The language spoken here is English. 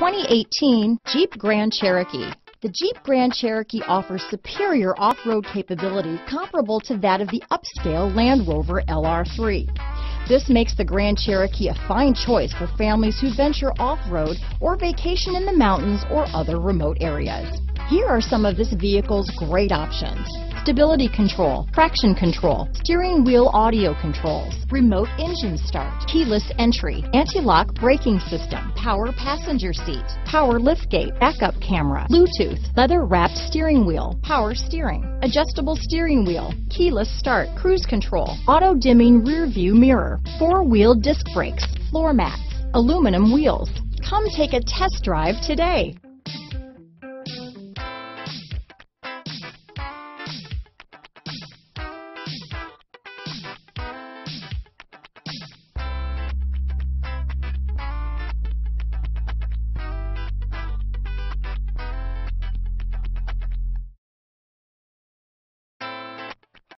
2018 Jeep Grand Cherokee. The Jeep Grand Cherokee offers superior off-road capability comparable to that of the upscale Land Rover LR3. This makes the Grand Cherokee a fine choice for families who venture off-road or vacation in the mountains or other remote areas. Here are some of this vehicle's great options stability control, traction control, steering wheel audio controls, remote engine start, keyless entry, anti-lock braking system, power passenger seat, power liftgate, backup camera, Bluetooth, leather wrapped steering wheel, power steering, adjustable steering wheel, keyless start, cruise control, auto dimming rear view mirror, four wheel disc brakes, floor mats, aluminum wheels. Come take a test drive today.